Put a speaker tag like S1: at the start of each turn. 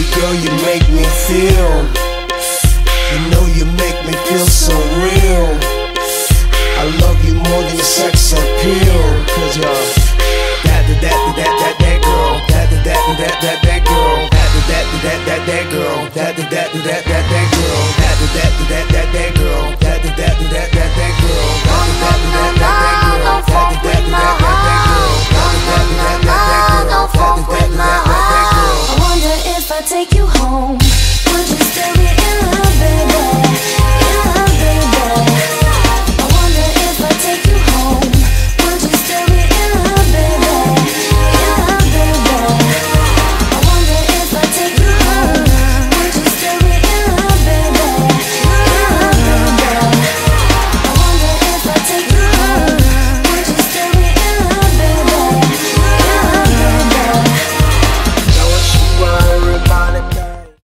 S1: Baby girl, you make me feel You know you make me feel so real I love you more than sex appeal Cause you're that, that, that, that, that, that girl That, that, that, that, that, that girl That, that, that, that, that, that girl That, that, that, that, that, that girl
S2: take you home.